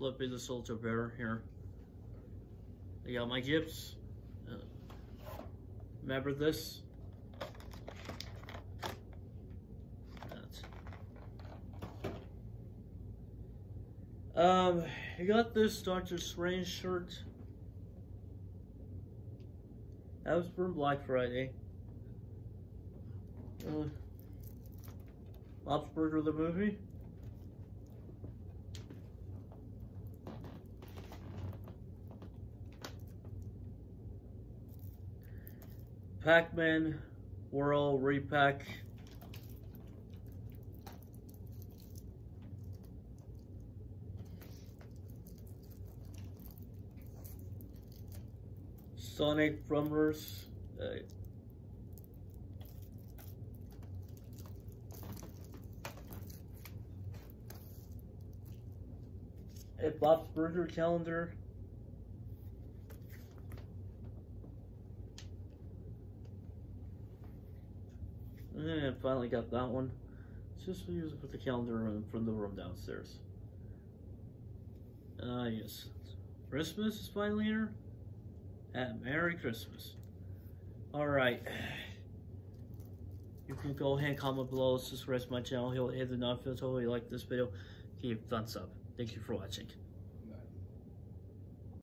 Flippy the Soldier Bear here. I got my gifts. Uh, remember this? That's- Um, I got this Doctor Strange shirt. That was from Black Friday. Uh, the movie. Pac-Man World Re-PAC. Sonic Frontiers. Uh, a Bob's Burger calendar. And finally got that one. Just use it for the calendar from the room downstairs. Ah, uh, yes. Christmas is finally here. And Merry Christmas. Alright. You can go ahead and comment below, subscribe to my channel, hit the notification if you like this video, give a thumbs up. Thank you for watching.